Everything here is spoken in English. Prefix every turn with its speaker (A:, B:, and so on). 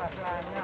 A: masalah